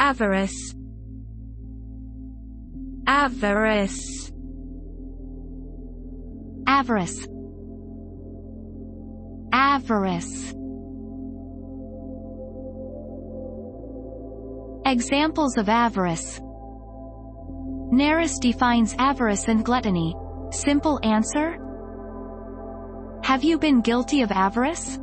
avarice avarice avarice avarice Examples of avarice Nares defines avarice and gluttony. Simple answer? Have you been guilty of avarice?